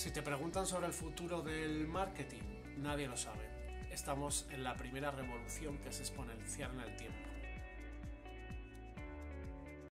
Si te preguntan sobre el futuro del marketing, nadie lo sabe. Estamos en la primera revolución que es exponencial en el tiempo.